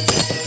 you